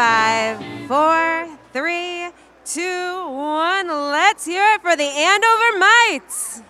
Five, four, three, two, one. Let's hear it for the Andover Mites.